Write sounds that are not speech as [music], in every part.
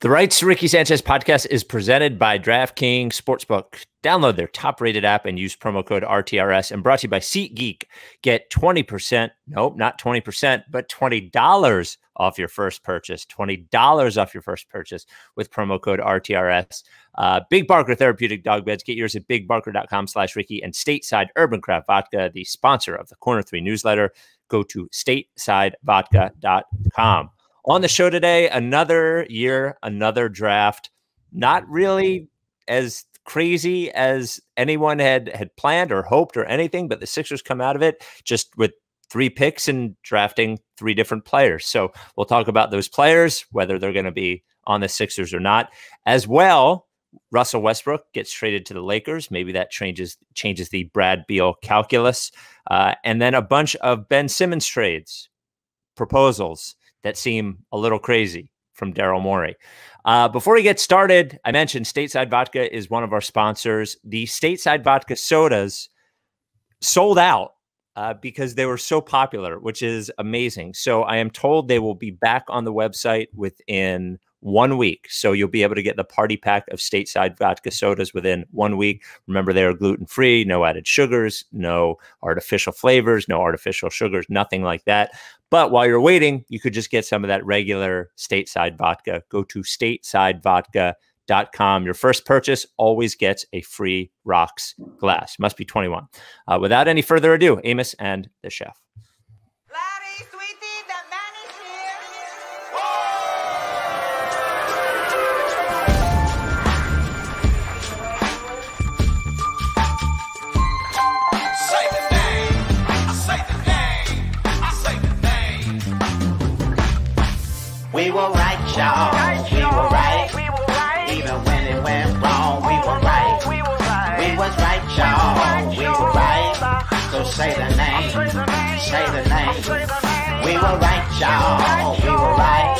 The Rights Ricky Sanchez podcast is presented by DraftKings Sportsbook. Download their top rated app and use promo code RTRS and brought to you by SeatGeek. Get 20%, nope, not 20%, but $20 off your first purchase. $20 off your first purchase with promo code RTRS. Uh, Big Barker Therapeutic Dog Beds. Get yours at bigbarker.com slash Ricky and Stateside Urban Craft Vodka, the sponsor of the Corner 3 newsletter. Go to statesidevodka.com. On the show today, another year, another draft. Not really as crazy as anyone had had planned or hoped or anything, but the Sixers come out of it just with three picks and drafting three different players. So we'll talk about those players, whether they're going to be on the Sixers or not, as well. Russell Westbrook gets traded to the Lakers. Maybe that changes changes the Brad Beal calculus, uh, and then a bunch of Ben Simmons trades, proposals, that seem a little crazy from Daryl Morey. Uh, before we get started, I mentioned Stateside Vodka is one of our sponsors. The Stateside Vodka sodas sold out uh, because they were so popular, which is amazing. So I am told they will be back on the website within one week. So you'll be able to get the party pack of stateside vodka sodas within one week. Remember, they are gluten free, no added sugars, no artificial flavors, no artificial sugars, nothing like that. But while you're waiting, you could just get some of that regular stateside vodka. Go to statesidevodka.com. Your first purchase always gets a free rocks glass. Must be 21. Uh, without any further ado, Amos and the chef. Y'all. We were right. Even when it went wrong, we were right. We was right, y'all. We were right. So say the name. Say the name. We were right, y'all. We were right.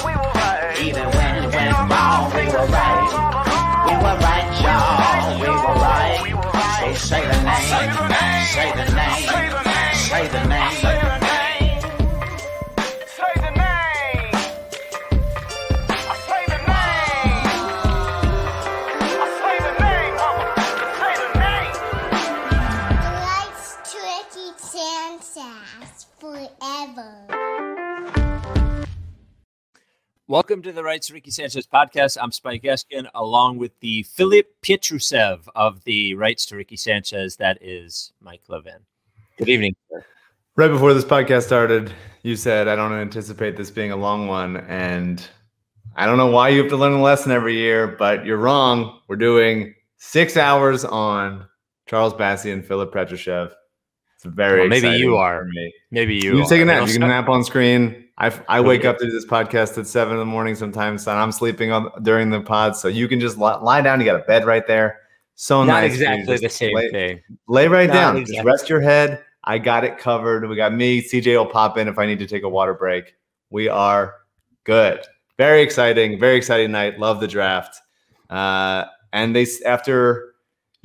Even when it went wrong, we were right. We were right, y'all. We were right. So say the name. Say the name. Say the name. Welcome to the Rights to Ricky Sanchez podcast. I'm Spike Eskin, along with the Filip Petrusev of the Rights to Ricky Sanchez. That is Mike Levin. Good evening, sir. Right before this podcast started, you said, I don't anticipate this being a long one. And I don't know why you have to learn a lesson every year, but you're wrong. We're doing six hours on Charles Bassey and Filip Petrusev. It's very well, maybe you are. Maybe you. You take a nap. You can nap on screen. I, I wake up to do this podcast at seven in the morning sometimes, and I'm sleeping on during the pod, so you can just lie, lie down. You got a bed right there. So Not nice. exactly the same lay, thing. Lay right Not down. Exactly. Just rest your head. I got it covered. We got me. CJ will pop in if I need to take a water break. We are good. Very exciting. Very exciting night. Love the draft. Uh, and they after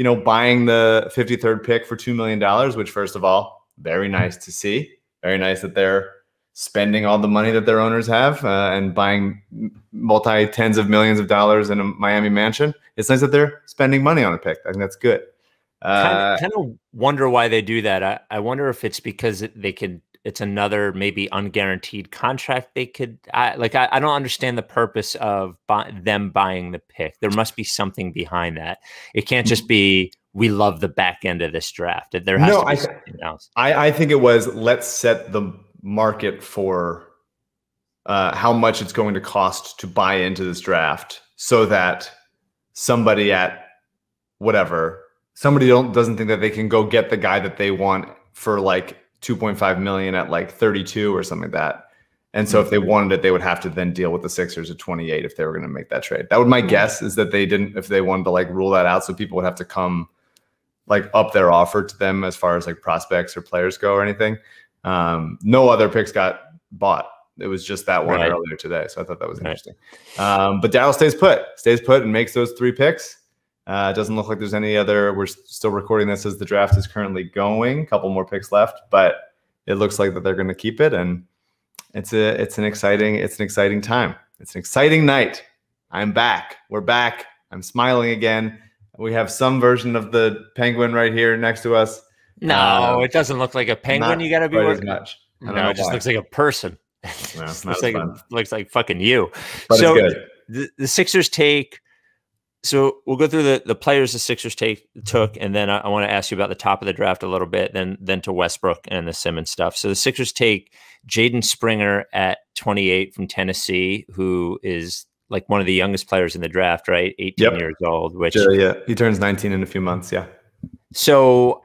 you know buying the 53rd pick for two million dollars, which first of all, very nice to see. Very nice that they're spending all the money that their owners have uh, and buying multi tens of millions of dollars in a Miami mansion. It's nice that they're spending money on a pick. I think that's good. Uh, kind, of, wonder why they do that. I, I wonder if it's because they could. It's another maybe unguaranteed contract they could. I, like I, I don't understand the purpose of buy, them buying the pick. There must be something behind that. It can't just be we love the back end of this draft. There has no, to be I, something else. I, I think it was let's set the market for uh, how much it's going to cost to buy into this draft so that somebody at whatever somebody don't doesn't think that they can go get the guy that they want for like 2.5 million at like 32 or something like that and so if they wanted it they would have to then deal with the sixers at 28 if they were going to make that trade that would my guess is that they didn't if they wanted to like rule that out so people would have to come like up their offer to them as far as like prospects or players go or anything um, no other picks got bought. It was just that one right. earlier today. So I thought that was interesting. Um, but Dallas stays put, stays put and makes those three picks. Uh, it doesn't look like there's any other. We're still recording this as the draft is currently going. A couple more picks left, but it looks like that they're going to keep it, and it's a it's an exciting it's an exciting time. It's an exciting night. I'm back. We're back. I'm smiling again. We have some version of the penguin right here next to us. No, Uh, it doesn't look like a penguin. You got to be as working. much. No, it just why. looks like a person. No, [laughs] looks like looks like fucking you. but so the, the Sixers take. So we'll go through the, the players the Sixers take took, and then I, I want to ask you about the top of the draft a little bit, then then to Westbrook and the Simmons stuff. So the Sixers take Jaden Springer at 28 from Tennessee, who is like one of the youngest players in the draft, right? 18 Yep. years old, which Yeah, yeah, he turns 19 in a few months. Yeah. so,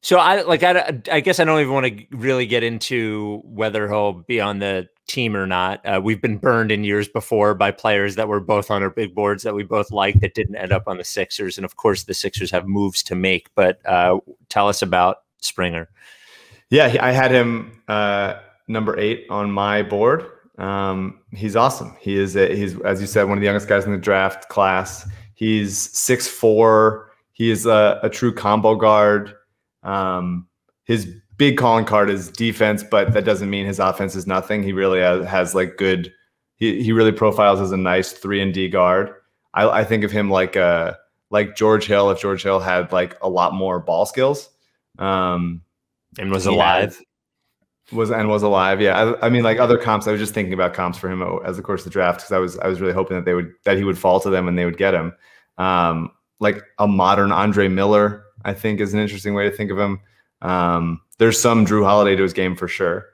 so I like I, I guess I don't even want to really get into whether he'll be on the team or not. Uh, we've been burned in years before by players that were both on our big boards that we both liked that didn't end up on the Sixers, and of course the Sixers have moves to make. But uh, tell us about Springer. Yeah, I had him uh, number eight on my board. Um, he's awesome. He is a, he's as you said one of the youngest guys in the draft class. He's six four. He is a, a true combo guard. Um, his big calling card is defense, but that doesn't mean his offense is nothing. He really has, has like good. He he really profiles as a nice three and D guard. I, I think of him like uh like George Hill. If George Hill had like a lot more ball skills. Um, And was alive. has- was and was alive. Yeah, I, I mean, like other comps. I was just thinking about comps for him as the course of the draft because I was I was really hoping that they would that he would fall to them and they would get him. Um, like a modern Andre Miller, I think is an interesting way to think of him. Um, there's some Jrue Holiday to his game for sure,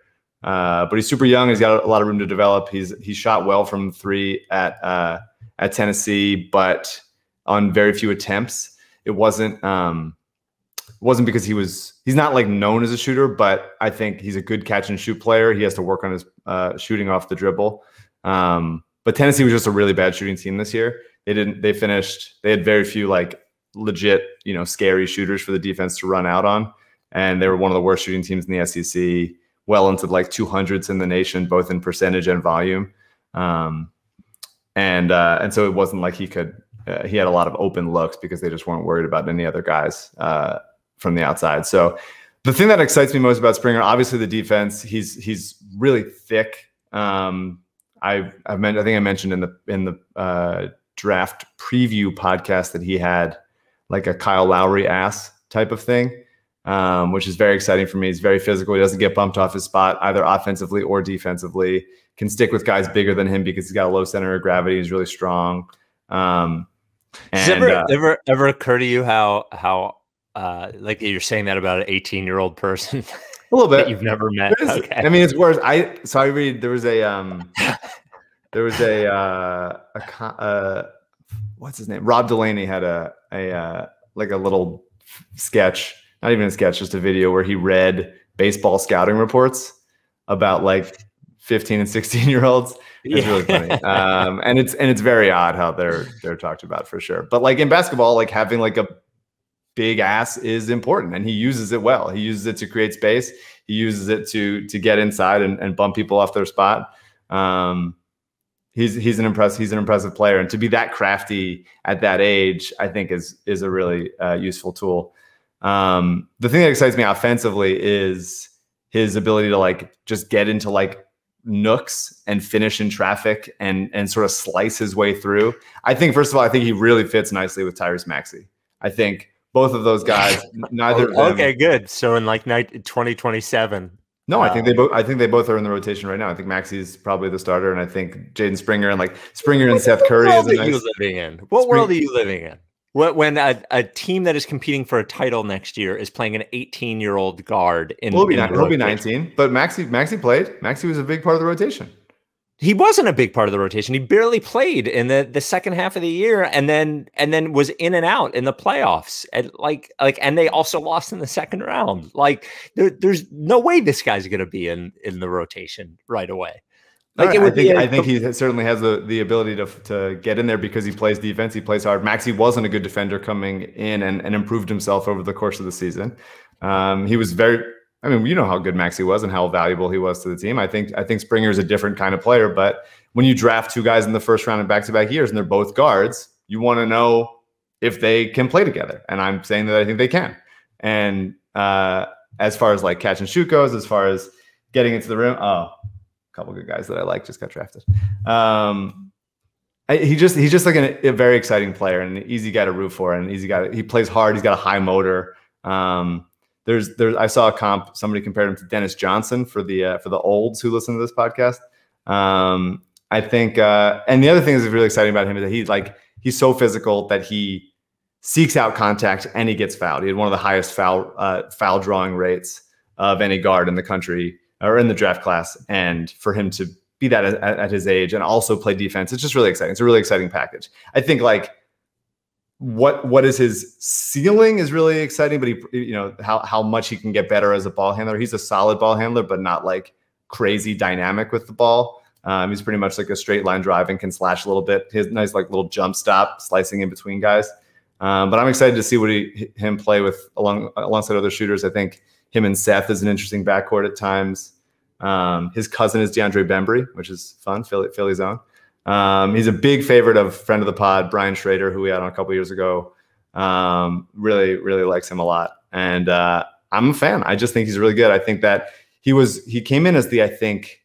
uh, but he's super young. He's got a lot of room to develop. He's he shot well from three at uh, at Tennessee, but on very few attempts. It wasn't. Um, wasn't because he was he's not like known as a shooter, but I think he's a good catch and shoot player. He has to work on his uh, shooting off the dribble. Um, but Tennessee was just a really bad shooting team this year. They didn't. They finished. They had very few like legit, you know, scary shooters for the defense to run out on, and they were one of the worst shooting teams in the SEC. Well into like 200s in the nation, both in percentage and volume. Um, and uh, and so it wasn't like he could. Uh, he had a lot of open looks because they just weren't worried about any other guys uh, from the outside. So the thing that excites me most about Springer, obviously the defense. He's he's really thick. Um, I I meant I think I mentioned in the in the uh, draft preview podcast that he had like a Kyle Lowry ass type of thing, um, which is very exciting for me. He's very physical. He doesn't get bumped off his spot either offensively or defensively. Can stick with guys bigger than him because he's got a low center of gravity. He's really strong. Um, Does it and, ever, uh, ever ever occur to you how how uh, like you're saying that about an 18 year old person [laughs] a little that bit. you've never met? Okay. I mean, it's worse. I so I read there was a um [laughs] there was a uh a uh what's his name? Rob Delaney had a a uh, like a little sketch, not even a sketch, just a video where he read baseball scouting reports about like 15 and 16 year olds. It's really funny. Um, and it's and it's very odd how they're they're talked about for sure. But like in basketball, like having like a big ass is important and he uses it well. He uses it to create space. He uses it to to get inside and, and bump people off their spot. Um, he's he's an impressive he's an impressive player, and to be that crafty at that age, I think is is a really uh, useful tool. Um, the thing that excites me offensively is his ability to like just get into like nooks and finish in traffic and and sort of slice his way through. I think first of all, I think he really fits nicely with Tyrese Maxey. I think both of those guys, neither them, okay, good. So in like night 2027, no, I think they um, both. I think they both are in the rotation right now. I think Maxey is probably the starter, and I think Jaden Springer and like Springer and Seth Curry what is world a are you living in? What world are you living in? What when a, a team that is competing for a title next year is playing an 18 year old guard in, Well, he'll be, in the he'll be 19, but Maxey Maxey played. Maxey was a big part of the rotation. He wasn't a big part of the rotation. He barely played in the, the second half of the year, and then and then was in and out in the playoffs. And like like, and they also lost in the second round. Like, there, there's no way this guy's going to be in in the rotation right away. Like, it I think a I think he certainly has the the ability to to get in there because he plays defense. He plays hard. Maxey wasn't a good defender coming in and, and improved himself over the course of the season. Um, he was very. I mean, you know how good Maxey was and how valuable he was to the team. I think I think Springer is a different kind of player, but when you draft two guys in the first round in back to back years and they're both guards, you want to know if they can play together. And I'm saying that I think they can. And uh, as far as like catch and shoot goes, as far as getting into the rim, oh, a couple good guys that I like just got drafted. Um, I, he just he's just like an, a very exciting player and an easy guy to root for, and easy guy. He plays hard. He's got a high motor. Um, there's there's I saw a comp. Somebody compared him to Dennis Johnson for the uh, for the olds who listen to this podcast. Um, I think, uh, and the other thing that's really exciting about him is that he's like he's so physical that he seeks out contact and he gets fouled. He had one of the highest foul uh, foul drawing rates of any guard in the country or in the draft class, and for him to be that at, at his age and also play defense, it's just really exciting. It's a really exciting package. I think like what what is his ceiling is really exciting, but he you know how how much he can get better as a ball handler. He's a solid ball handler, but not like crazy dynamic with the ball. Um, he's pretty much like a straight line driving, can slash a little bit. His nice like little jump stop, slicing in between guys. Um, but I'm excited to see what he him play with along alongside other shooters. I think him and Seth is an interesting backcourt at times. Um, his cousin is DeAndre Bembry, which is fun, Philly, Philly's own. Um, he's a big favorite of friend of the pod, Brian Schrader, who we had on a couple years ago. Um, really, really likes him a lot, and uh, I'm a fan. I just think he's really good. I think that he was he came in as the I think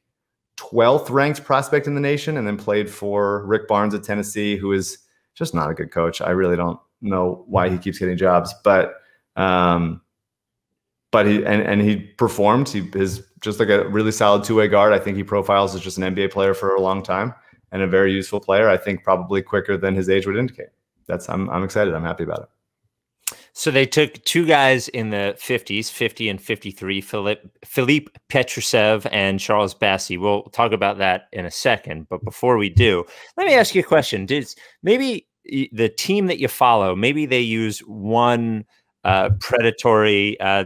12th ranked prospect in the nation, and then played for Rick Barnes at Tennessee, who is just not a good coach. I really don't know why he keeps getting jobs, but um, but he and, and he performed. He is just like a really solid two way guard. I think he profiles as just an NBA player for a long time and a very useful player. I think probably quicker than his age would indicate. That's I'm I'm excited. I'm happy about it. So they took two guys in the 50s, 50 and 53, Philippe, Philippe Petrusev and Charles Bassey. We'll talk about that in a second. But before we do, let me ask you a question. Did maybe the team that you follow, maybe they use one uh, predatory uh,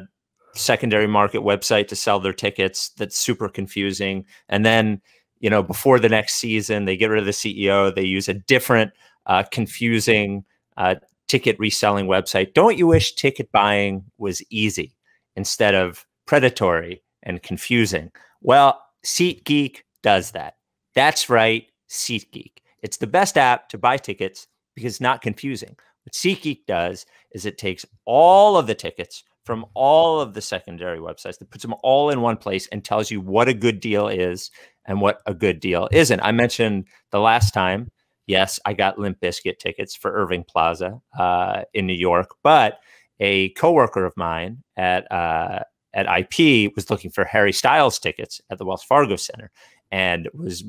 secondary market website to sell their tickets that's super confusing. And then, you know, before the next season, they get rid of the CEO, they use a different uh, confusing uh, ticket reselling website. Don't you wish ticket buying was easy instead of predatory and confusing? Well, SeatGeek does that. That's right, SeatGeek. It's the best app to buy tickets because it's not confusing. What SeatGeek does is it takes all of the tickets from all of the secondary websites that puts them all in one place and tells you what a good deal is and what a good deal isn't. I mentioned the last time, yes, I got Limp Bizkit tickets for Irving Plaza uh, in New York, but a coworker of mine at uh, at IP was looking for Harry Styles tickets at the Wells Fargo Center and was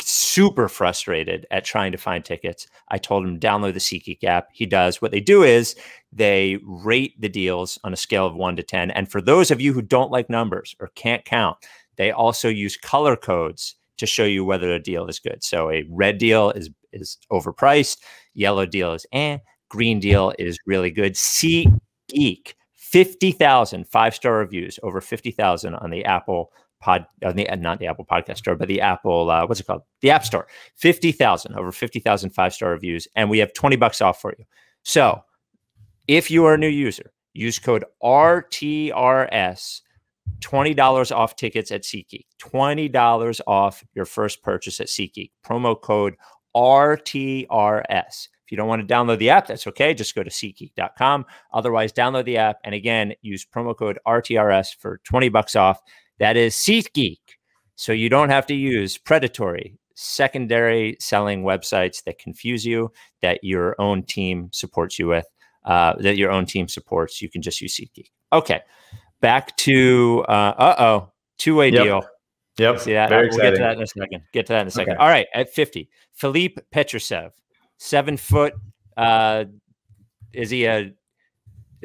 super frustrated at trying to find tickets. I told him download the SeatGeek app. He does. What they do is they rate the deals on a scale of one to 10. And for those of you who don't like numbers or can't count, they also use color codes to show you whether a deal is good. So a red deal is is overpriced, yellow deal is eh, green deal is really good. SeatGeek, 50,000 five-star reviews, over 50,000 on the Apple pod, on the, not the Apple Podcast Store, but the Apple, uh, what's it called? The App Store. 50,000, over 50,000 five star reviews. And we have 20 bucks off for you. So if you are a new user, use code RTRS. $20 off tickets at SeatGeek. $20 off your first purchase at SeatGeek. Promo code RTRS. If you don't want to download the app, that's okay. Just go to SeatGeek.com. Otherwise, download the app. And again, use promo code RTRS for 20 bucks off. That is SeatGeek. So you don't have to use predatory secondary selling websites that confuse you, that your own team supports you with, uh, that your own team supports. You can just use SeatGeek. Okay. Back to, uh oh, two way yep. deal. Yep. See that? Very we'll exciting. get to that in a second. Get to that in a second. Okay. All right. At 50, Philippe Petrusev, seven foot. Uh, is he a,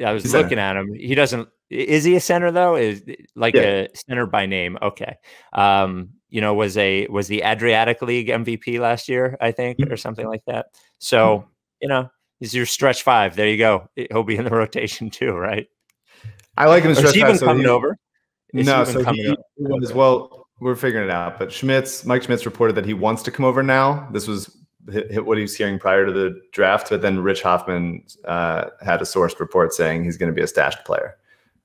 I was He's looking at him. He doesn't, is he a center though? Is like Yeah. a center by name? Okay. Um, you know, was a was the Adriatic League MVP last year, I think, Mhm. or something like that. So you know, he's your stretch five. There you go. He'll be in the [laughs] rotation too, right? I like him is stretch he even so coming he- over? Is no, so he was well. We're figuring it out, but Schmitz, Mike Schmitz reported that he wants to come over now. This was hit, what he was hearing prior to the draft, but then Rich Hofmann uh, had a sourced report saying he's going to be a stashed player,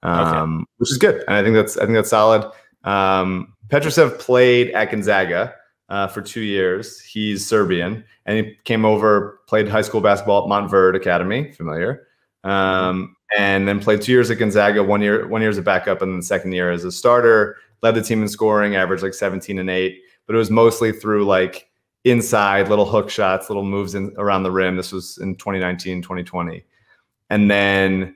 um, which is good, and I think that's I think that's solid. Um, Petrusev played at Gonzaga uh, for two years. He's Serbian, and he came over, played high school basketball at Montverde Academy, familiar, um, and then played two years at Gonzaga. One year, one year as a backup, and then the second year as a starter. Led the team in scoring, averaged like 17 and eight. But it was mostly through like inside, little hook shots, little moves in around the rim. This was in 2019, 2020. And then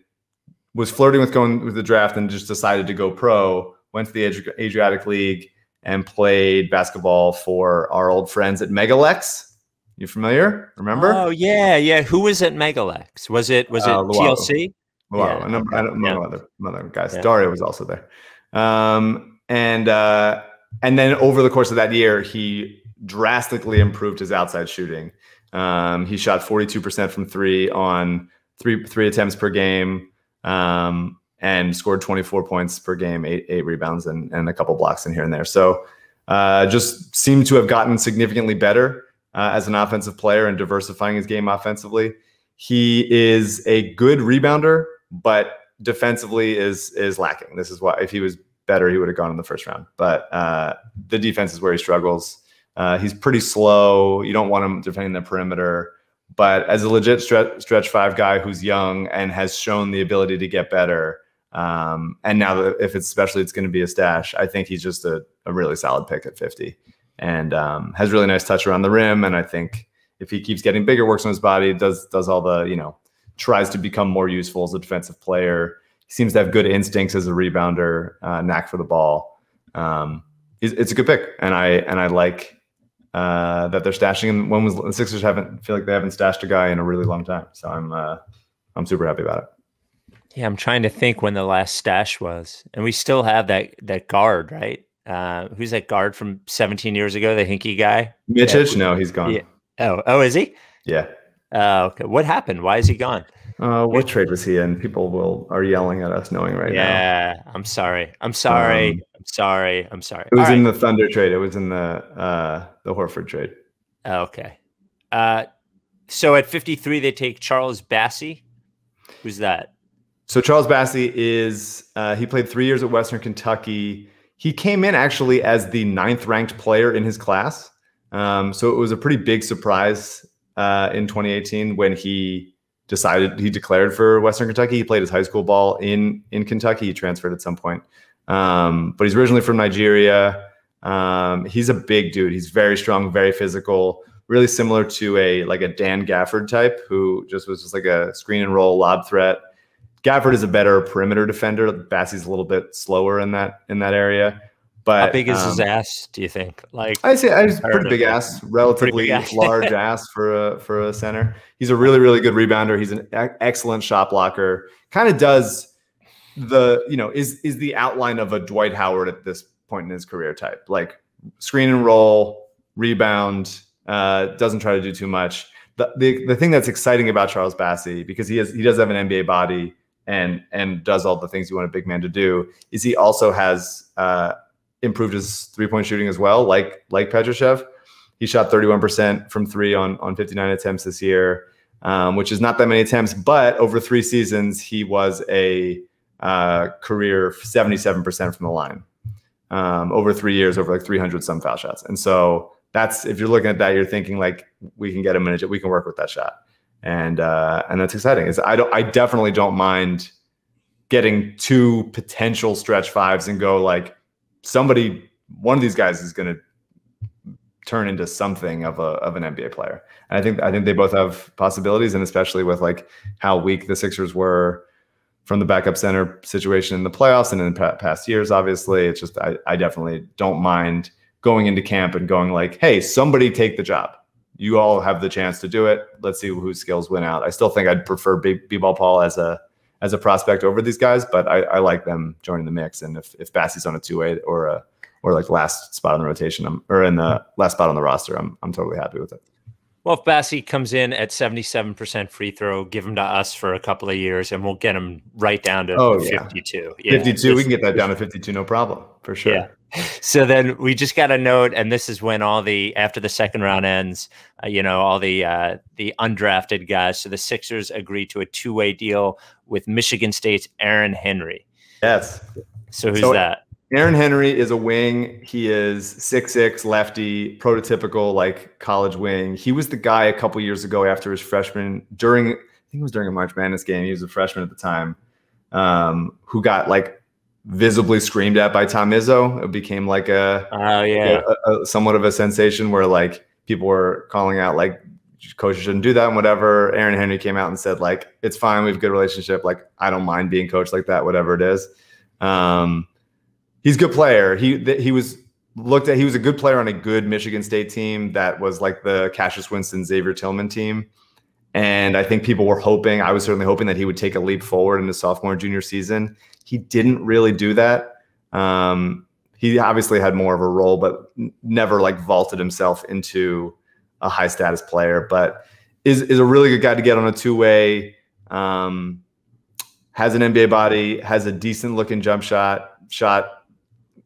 was flirting with going with the draft and just decided to go pro, went to the Adriatic League and played basketball for our old friends at Mega Leks. You familiar? Remember? Oh yeah, yeah. Who was at Mega Leks? Was it was it uh, TLC? Wow, yeah. a number, okay. yeah. other, other guys. Yeah. Dario was also there. Um, and uh, and then over the course of that year, he drastically improved his outside shooting. Um, he shot 42% from three on three three attempts per game, um, and scored 24 points per game, eight eight rebounds, and, and a couple blocks in here and there. So uh, just seemed to have gotten significantly better uh, as an offensive player and diversifying his game offensively. He is a good rebounder, but defensively is is lacking. This is why if he was better, he would have gone in the first round. But uh, the defense is where he struggles. Uh, he's pretty slow. You don't want him defending the perimeter. But as a legit stretch, stretch five guy who's young and has shown the ability to get better, um, and now that if it's especially it's going to be a stash, I think he's just a, a really solid pick at 50 and um, has really nice touch around the rim. And I think if he keeps getting bigger, works on his body, does does all the you know tries to become more useful as a defensive player. He seems to have good instincts as a rebounder, uh, knack for the ball. Um, it's a good pick, and I and I like uh, that they're stashing him. When was the Sixers haven't feel like they haven't stashed a guy in a really long time, so I'm uh, I'm super happy about it. Yeah, I'm trying to think when the last stash was, and we still have that that guard, right? Uh, who's that guard from 17 years ago? The hinky guy? Yeah. No, he's gone. Yeah. Oh, oh, is he? Yeah. Uh, okay. What happened? Why is he gone? Uh, what trade was he in? People will are yelling at us knowing right yeah, now. Yeah, I'm sorry. I'm sorry. Um, I'm sorry. I'm sorry. It was All in right. the Thunder trade. It was in the uh the Horford trade. Okay. Uh so at 53 they take Charles Bassey. Who's that? So Charles Bassey is uh, he played three years at Western Kentucky. He came in actually as the ninth ranked player in his class. Um, so it was a pretty big surprise uh, in 2018 when he decided he declared for Western Kentucky. He played his high school ball in in Kentucky. He transferred at some point, um, but he's originally from Nigeria. Um, he's a big dude. He's very strong, very physical, really similar to a like a Dan Gafford type who just was just like a screen and roll lob threat. Gafford is a better perimeter defender. Bassey's a little bit slower in that in that area. But how big is um, his ass? Do you think? Like I say, I just pretty big ass, relatively big ass. large [laughs] ass for a for a center. He's a really really good rebounder. He's an excellent shot blocker. Kind of does the you know is is the outline of a Dwight Howard at this point in his career type. Like screen and roll, rebound, uh, doesn't try to do too much. The, the the thing that's exciting about Charles Bassey because he has he does have an NBA body and and does all the things you want a big man to do is he also has uh, improved his three point shooting as well, like like Petrusev. He shot 31% from three on on 59 attempts this year, um, which is not that many attempts. But over three seasons, he was a uh, career 77% from the line. Um, over three years, over like 300 some foul shots. And so that's if you're looking at that, you're thinking like we can get him in a we can work with that shot, and uh, and that's exciting. Is I don't I definitely don't mind getting two potential stretch fives and go like somebody, one of these guys is going to turn into something of a of an NBA player. And I think I think they both have possibilities, and especially with like how weak the Sixers were from the backup center situation in the playoffs and in the past years. Obviously, it's just I, I definitely don't mind going into camp and going like, hey, somebody take the job. You all have the chance to do it. Let's see whose skills win out. I still think I'd prefer B-ball Paul as a as a prospect over these guys, but I, I like them joining the mix. And if if Bassey's on a two way or a or like last spot on the rotation, I'm or in the last spot on the roster, I'm I'm totally happy with it. Well, if Bassey comes in at 77% free throw, give him to us for a couple of years and we'll get him right down to oh, 52. Yeah. 52, we can get that down to 52, no problem, for sure. Yeah. So then we just got a note, and this is when all the after the second round ends, uh, you know, all the uh, the undrafted guys. So the Sixers agreed to a two way deal with Michigan State's Aaron Henry. Yes. So who's so that? Aaron Henry is a wing. He is six six lefty, prototypical like college wing. He was the guy a couple years ago after his freshman during I think it was during a March Madness game. He was a freshman at the time, um, who got like visibly screamed at by Tom Izzo. It became like a oh yeah, a, a, somewhat of a sensation where like people were calling out like coaches shouldn't do that and whatever. Aaron Henry came out and said like it's fine, we have a good relationship. Like I don't mind being coached like that, whatever it is. Um, he's a good player. He th- he was looked at. He was a good player on a good Michigan State team that was like the Cassius Winston Xavier Tillman team. And I think people were hoping, I was certainly hoping that he would take a leap forward in his sophomore junior season. He didn't really do that. Um, he obviously had more of a role, but never like vaulted himself into a high status player. But is is a really good guy to get on a two way. Um, has an NBA body, has a decent looking jump shot, shot,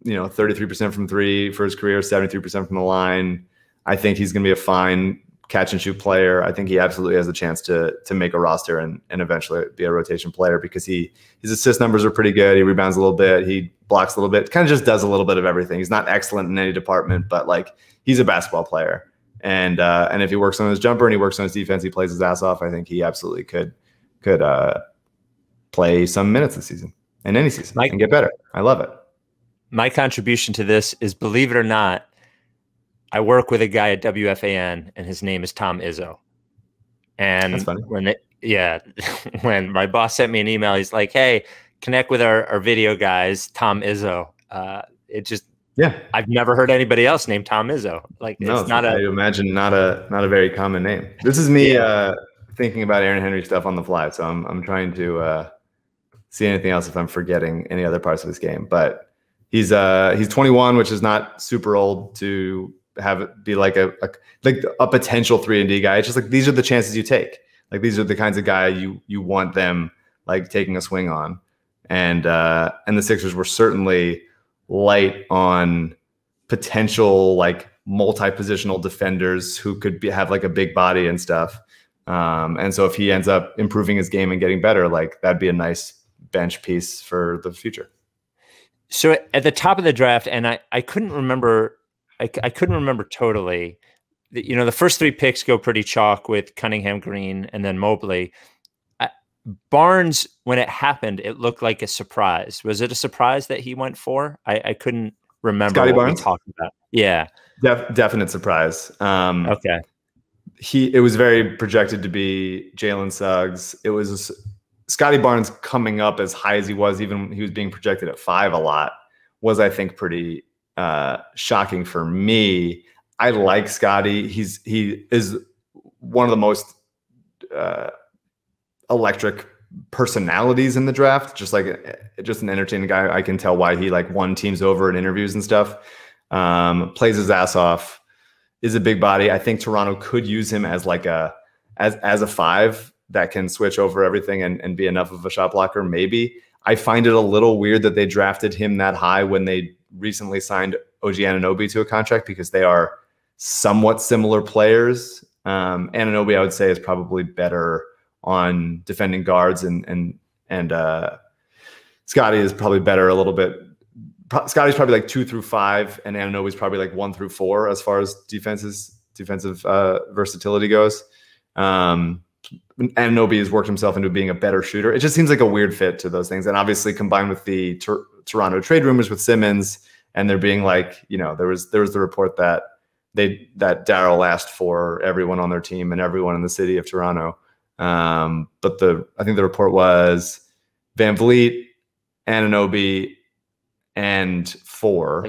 you know, 33% from three for his career, 73% from the line. I think he's going to be a fine catch and shoot player. I think he absolutely has a chance to to make a roster and and eventually be a rotation player because he his assist numbers are pretty good. He rebounds a little bit, he blocks a little bit, kind of just does a little bit of everything. He's not excellent in any department, but like he's a basketball player. And uh, and if he works on his jumper and he works on his defense, he plays his ass off. I think he absolutely could could uh, play some minutes this season and any season Mike, and get better. I love it. My contribution to this is, believe it or not, I work with a guy at WFAN, and his name is Tom Izzo. And when it, yeah, [laughs] when my boss sent me an email, he's like, "Hey, connect with our, our video guys, Tom Izzo." Uh, it just yeah, I've never heard anybody else named Tom Izzo. Like no, it's not a. I imagine not a not a very common name. This is me yeah. uh, thinking about Aaron Henry stuff on the fly, so I'm I'm trying to uh, see anything else if I'm forgetting any other parts of his game. But he's uh he's 21, which is not super old to have it be like a, a like a potential three and D guy. It's just like these are the chances you take. Like these are the kinds of guy you you want them like taking a swing on. And uh and the Sixers were certainly light on potential like multi-positional defenders who could be, have like a big body and stuff. Um, and so if he ends up improving his game and getting better, like that'd be a nice bench piece for the future. So at the top of the draft, and I, I couldn't remember I, I couldn't remember totally. You know, the first three picks go pretty chalk with Cunningham, Green, and then Mobley. Barnes, when it happened, it looked like a surprise. Was it a surprise that he went for? I, I couldn't remember Scottie Barnes talking about. Yeah, Def, definite surprise. Um, okay, he it was very projected to be Jalen Suggs. It was Scottie Barnes coming up as high as he was, even he was being projected at five a lot. Was I think pretty uh, shocking for me. I like Scottie. He's he is one of the most uh, electric personalities in the draft. Just like just an entertaining guy. I can tell why he like won teams over in interviews and stuff. Um, plays his ass off. Is a big body. I think Toronto could use him as like a as as a five that can switch over everything and, and be enough of a shot blocker. Maybe I find it a little weird that they drafted him that high when they recently signed OG Anunoby to a contract because they are somewhat similar players. Um, Anunoby, I would say, is probably better on defending guards, and and and uh, Scottie is probably better a little bit. Scottie's probably like two through five, and Anunoby's probably like one through four as far as defenses defensive uh, versatility goes. Um, Anunoby has worked himself into being a better shooter. It just seems like a weird fit to those things, and obviously combined with the Toronto trade rumors with Simmons, and there being like, you know, there was there was the report that they that Daryl asked for everyone on their team and everyone in the city of Toronto. Um, but the I think the report was VanVleet, Anunoby, and four.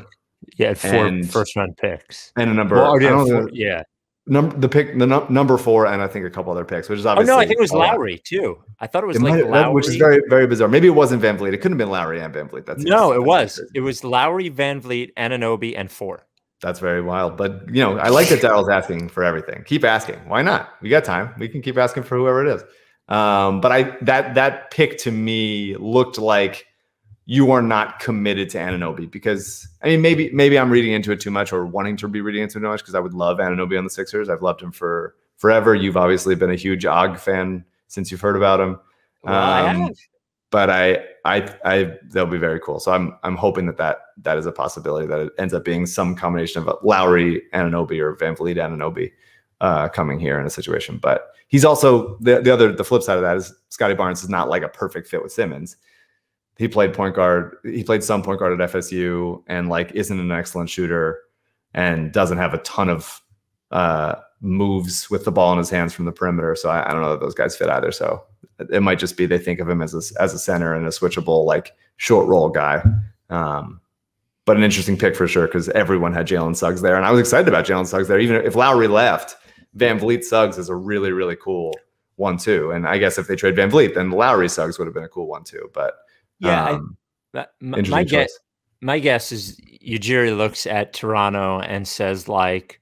Yeah, four and, first round picks and a number. Well, four, yeah, number the pick the num- number four and I think a couple other picks, which is obviously. Oh no, I think it was Lowry too. I thought it was it like Lowry, which is very very bizarre. Maybe it wasn't VanVleet. It couldn't have been Lowry and VanVleet. That's no, it was. It was Lowry, VanVleet, Anunoby, and four. That's very wild. But you know, I like that Daryl's asking for everything. Keep asking. Why not? We got time. We can keep asking for whoever it is. Um, but I that that pick to me looked like you are not committed to Anunoby because I mean maybe maybe I'm reading into it too much or wanting to be reading into it too much because I would love Anunoby on the Sixers. I've loved him for forever. You've obviously been a huge Og fan since you've heard about him. Well, um, I but I, I, I, they'll be very cool. So I'm, I'm hoping that that that is a possibility that it ends up being some combination of Lowry, Anunoby or VanVleet, Anunoby uh, coming here in a situation. But he's also the the other the flip side of that is Scottie Barnes is not like a perfect fit with Simmons he played point guard. He played some point guard at FSU and like isn't an excellent shooter and doesn't have a ton of uh, moves with the ball in his hands from the perimeter. So I, I, don't know that those guys fit either. So it might just be they think of him as a, as a center and a switchable like short roll guy. Um, but an interesting pick for sure because everyone had Jalen Suggs there, and I was excited about Jalen Suggs there. Even if Lowry left, VanVleet Suggs is a really really cool one too. And I guess if they trade VanVleet, then Lowry Suggs would have been a cool one too. But yeah, um, I, my, my guess my guess is Ujiri looks at Toronto and says like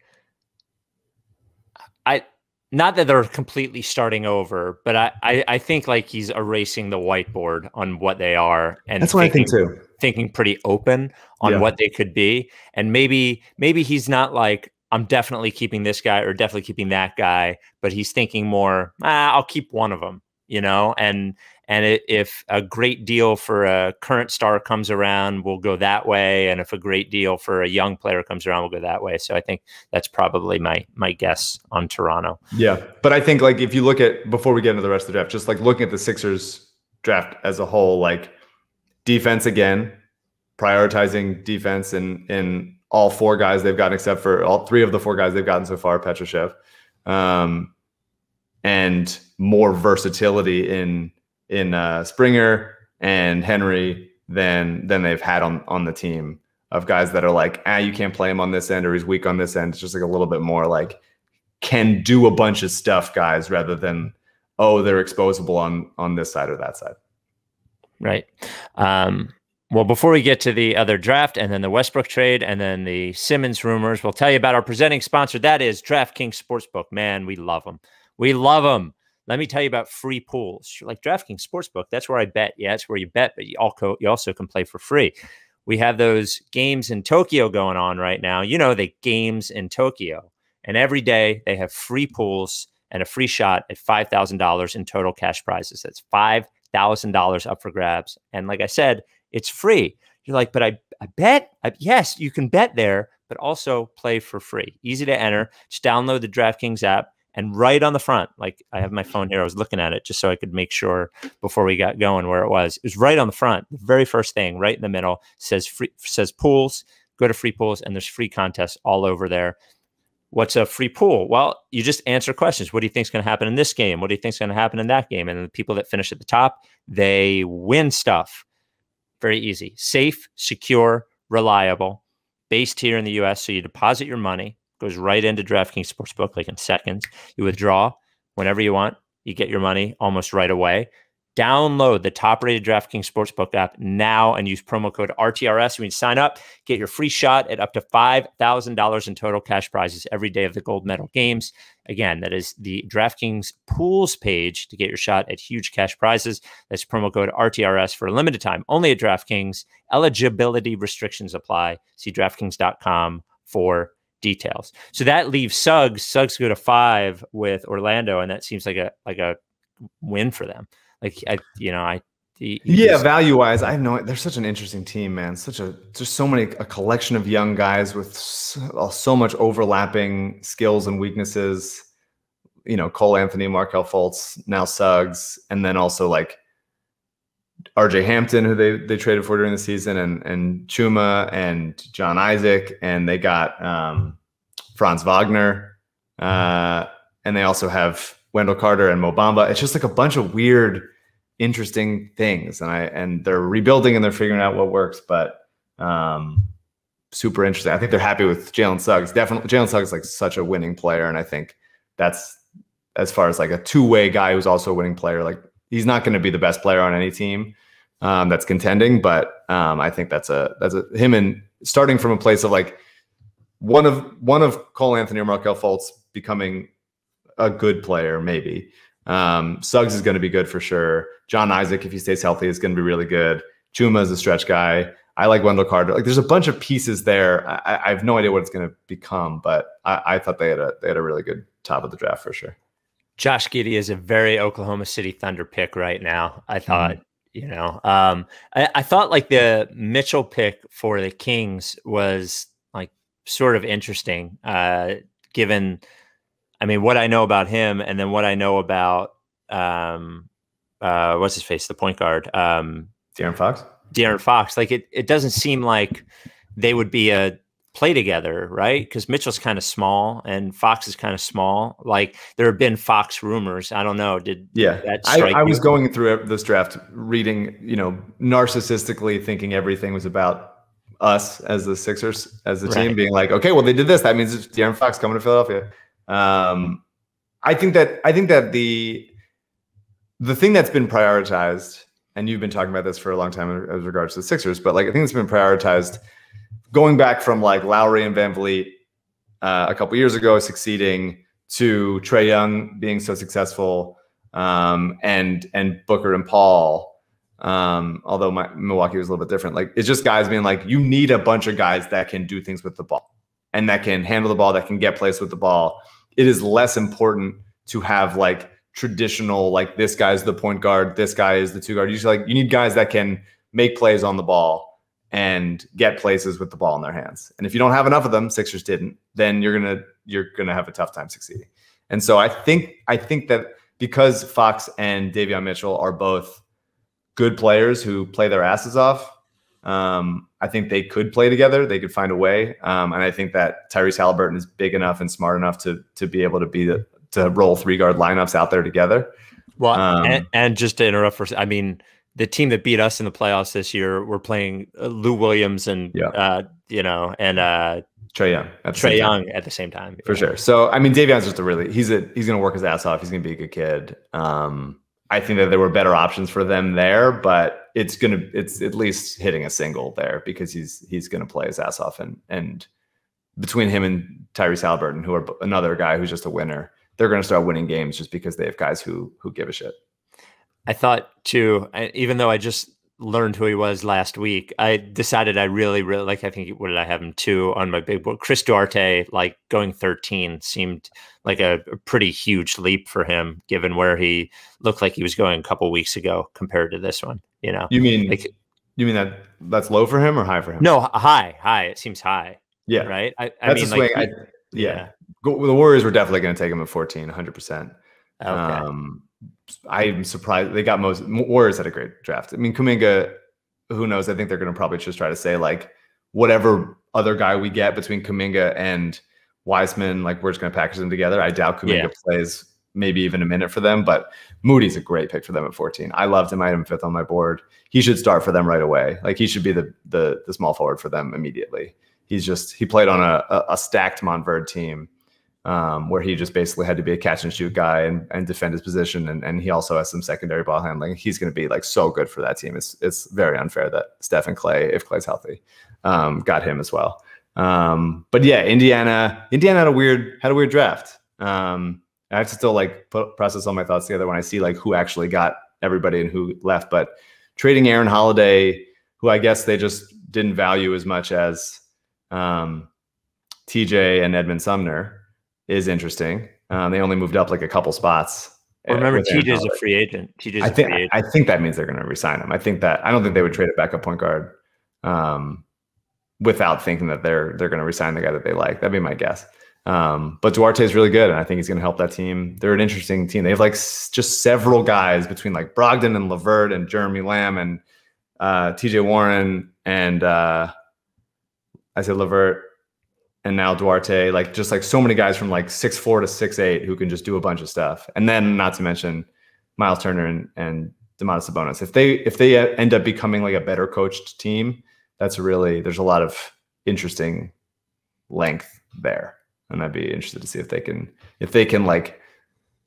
I not that they're completely starting over, but I, I, I, think like he's erasing the whiteboard on what they are, and that's what thinking, I think too. Thinking pretty open on yeah. what they could be, and maybe maybe he's not like I'm definitely keeping this guy or definitely keeping that guy, but he's thinking more. Ah, I'll keep one of them, you know, and and it, if a great deal for a current star comes around, we'll go that way. And if a great deal for a young player comes around, we'll go that way. So I think that's probably my my guess on Toronto. Yeah, but I think like if you look at before we get into the rest of the draft, just like looking at the Sixers draft as a whole, like defense again, prioritizing defense in in all four guys they've gotten, except for all three of the four guys they've gotten so far, Petrusev, um, and more versatility in in uh, Springer and Henry than than they've had on on the team of guys that are like, ah, you can't play him on this end or he's weak on this end. It's just like a little bit more like can do a bunch of stuff, guys, rather than oh, they're exposable on on this side or that side. Right. Um, well, before we get to the other draft and then the Westbrook trade and then the Simmons rumors, we'll tell you about our presenting sponsor. That is DraftKings Sportsbook. Man, we love them. We love them. Let me tell you about free pools. Like DraftKings Sportsbook, that's where I bet. Yeah, it's where you bet, but you also you also can play for free. We have those games in Tokyo going on right now. You know, the games in Tokyo. And every day they have free pools and a free shot at $5,000 in total cash prizes. That's $5,000 up for grabs. And like I said, it's free. You're like, but I, I bet. I, yes, you can bet there, but also play for free. Easy to enter. Just download the DraftKings app and right on the front, like I have my phone here, I was looking at it just so I could make sure before we got going where it was. It was right on the front, the very first thing, right in the middle, says free says pools. Go to free pools, and there's free contests all over there. What's a free pool? Well, you just answer questions. What do you think is going to happen in this game? What do you think is going to happen in that game? And the people that finish at the top, they win stuff. Very easy, safe, secure, reliable, based here in the US. So you deposit your money goes right into DraftKings Sportsbook like in seconds. You withdraw whenever you want. You get your money almost right away. Download the top rated DraftKings Sportsbook app now and use promo code RTRS when you sign up. Get your free shot at up to $5,000 in total cash prizes every day of the gold medal games. Again, that is the DraftKings pools page to get your shot at huge cash prizes. That's promo code RTRS for a limited time only at DraftKings. Eligibility restrictions apply. See DraftKings.com for details. So that leaves Suggs. Suggs go to five with Orlando, and that seems like a like a win for them. Like I, you know, I. He, he yeah, value wise, I know they're such an interesting team, man. Such a just so many a collection of young guys with so, uh, so much overlapping skills and weaknesses. You know, Cole Anthony, Markelle Fultz, now Suggs, and then also like RJ Hampton, who they they traded for during the season, and and Chuma and John Isaac, and they got um, Franz Wagner, uh, and they also have Wendell Carter and Mo Bamba. It's just like a bunch of weird, interesting things, and I and they're rebuilding and they're figuring out what works, but um, super interesting. I think they're happy with Jalen Suggs. Definitely, Jalen Suggs is like such a winning player, and I think that's as far as like a two way guy who's also a winning player. Like he's not going to be the best player on any team um, that's contending, but um, I think that's a that's a him and starting from a place of like one of one of Cole Anthony or Markelle Fultz becoming a good player, maybe. Um, Suggs is going to be good for sure. John Isaac, if he stays healthy, is going to be really good. Chuma is a stretch guy. I like Wendell Carter. Like, there's a bunch of pieces there. I, I have no idea what it's going to become, but I, I, thought they had a they had a really good top of the draft for sure. Josh Giddey is a very Oklahoma City Thunder pick right now. I mm-hmm. thought, mm-hmm. you know, um, I, I, thought like the Mitchell pick for the Kings was like sort of interesting, uh, given, I mean, what I know about him and then what I know about, um, uh, what's his face, the point guard, um, De'Aaron Fox. De'Aaron Fox. Like it, it doesn't seem like they would be a play together, right? Because Mitchell's kind of small and Fox is kind of small. Like there have been Fox rumors. I don't know. Did yeah? I, I was going through this draft, reading, you know, narcissistically thinking everything was about us as the Sixers, as the right. team, being like, okay, well they did this. That means it's De'Aaron Fox coming to Philadelphia. Um, I think that I think that the the thing that's been prioritized, and you've been talking about this for a long time as regards to the Sixers, but like I think it's been prioritized going back from like Lowry and VanVleet uh, a couple years ago succeeding to Trae Young being so successful um, and and Booker and Paul. Um, although my, Milwaukee was a little bit different. Like it's just guys being like, you need a bunch of guys that can do things with the ball and that can handle the ball, that can get plays with the ball. It is less important to have like traditional, like this guy's the point guard, this guy is the two guard. You just like you need guys that can make plays on the ball and get places with the ball in their hands. And if you don't have enough of them, Sixers didn't, then you're gonna you're gonna have a tough time succeeding. And so I think I think that because Fox and Davion Mitchell are both good players who play their asses off, um, I think they could play together. They could find a way. Um, and I think that Tyrese Halliburton is big enough and smart enough to to be able to be the, to roll three guard lineups out there together. Well, um, and, and, just to interrupt for, I mean, the team that beat us in the playoffs this year were playing uh, Lou Williams and yeah. uh, you know and uh, Trae Young. At Trae Young at the same time. For sure. So I mean Davion's just a really he's a he's gonna work his ass off. He's gonna be a good kid. Um, I think that there were better options for them there, but it's gonna it's at least hitting a single there because he's he's gonna play his ass off and and between him and Tyrese Halliburton, who are another guy who's just a winner, they're gonna start winning games just because they have guys who who give a shit. I thought too, I, even though I just learned who he was last week, I decided I really, really like. I think what did I have him two on my big board? Chris Duarte, like going thirteen, seemed like a, a, pretty huge leap for him, given where he looked like he was going a couple weeks ago compared to this one. You know, you mean like, you mean that that's low for him or high for him? No, high, high. It seems high. Yeah, right. I, I that's mean, like, I, yeah. yeah. the Warriors were definitely going to take him at 14, 100. percent Okay. Um, I'm surprised they got most Warriors had a great draft. I mean, Kuminga, who knows? I think they're going to probably just try to say like whatever other guy we get between Kuminga and Wiseman, like we're just going to package them together. I doubt Kuminga yeah. plays maybe even a minute for them, but Moody's a great pick for them at 14. I loved him. I had him fifth on my board. He should start for them right away. Like he should be the the, the small forward for them immediately. He's just he played on a, a, a stacked Montverde team um, where he just basically had to be a catch and shoot guy and, and defend his position. And, and he also has some secondary ball handling. He's going to be like so good for that team. It's, it's very unfair that Stephen Clay, if Clay's healthy, um, got him as well. Um, but yeah, Indiana, Indiana had a weird, had a weird draft. Um, I have to still like put, process all my thoughts together when I see like who actually got everybody and who left. But trading Aaron Holiday, who I guess they just didn't value as much as um, TJ and Edmond Sumner is interesting. Um, they only moved up like a couple spots. Well, remember, TJ is a free agent. TJ I think I think that means they're going to resign him. I think that I don't think they would trade a backup point guard um, without thinking that they're they're going to resign the guy that they like. That'd be my guess. Um, but Duarte is really good, and I think he's going to help that team. They're an interesting team. They have like s- just several guys between like Brogdon and LeVert and Jeremy Lamb and uh, T.J. Warren and uh, I said LeVert and now Duarte, like just like so many guys from like six four to six eight who can just do a bunch of stuff. And then not to mention Miles Turner and, and Domantas Sabonis. If they if they end up becoming like a better coached team, that's really there's a lot of interesting length there. And I'd be interested to see if they can if they can like,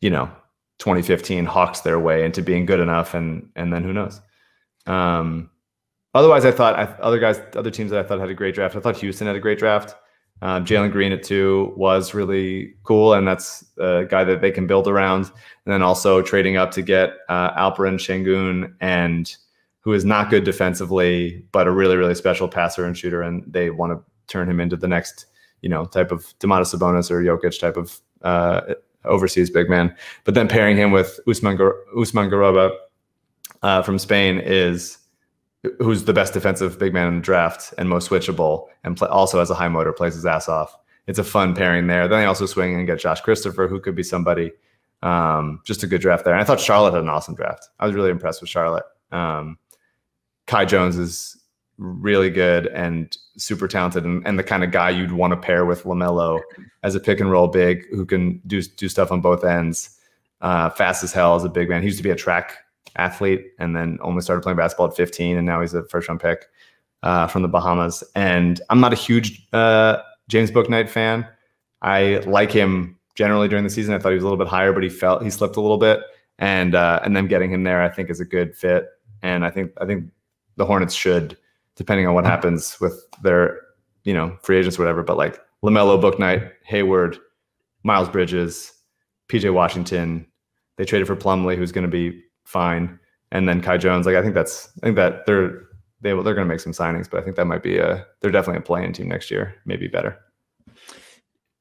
you know, 2015 Hawks their way into being good enough and and then who knows. Um otherwise I thought I, other guys other teams that I thought had a great draft. I thought Houston had a great draft. Um, Jalen Green at two was really cool, and that's a guy that they can build around. And then also trading up to get uh, Alperen Sengun, and who is not good defensively, but a really really special passer and shooter, and they want to turn him into the next you know type of Domantas Sabonis or Jokic type of uh, overseas big man. But then pairing him with Usman Usman Garuba uh, from Spain is who's the best defensive big man in the draft and most switchable, and play, also has a high motor, plays his ass off. It's a fun pairing there. Then they also swing and get Josh Christopher, who could be somebody. Um, just a good draft there. And I thought Charlotte had an awesome draft. I was really impressed with Charlotte. Um, Kai Jones is really good and super talented and, and the kind of guy you'd want to pair with LaMelo as a pick and roll big who can do do stuff on both ends. Uh, fast as hell as a big man. He used to be a track athlete and then only started playing basketball at 15 and now he's a first round pick uh, from the Bahamas. And I'm not a huge uh, James Bouknight fan. I like him generally during the season. I thought he was a little bit higher, but he felt he slipped a little bit. And uh, and then getting him there, I think, is a good fit. And I think I think the Hornets should, depending on what happens with their you know free agents or whatever. But like LaMelo, Bouknight, Hayward, Miles Bridges, PJ Washington. They traded for Plumlee, who's going to be fine, and then Kai Jones. Like I think that's I think that they're they they're going to make some signings, but I think that might be a they're definitely a playing team next year, maybe better.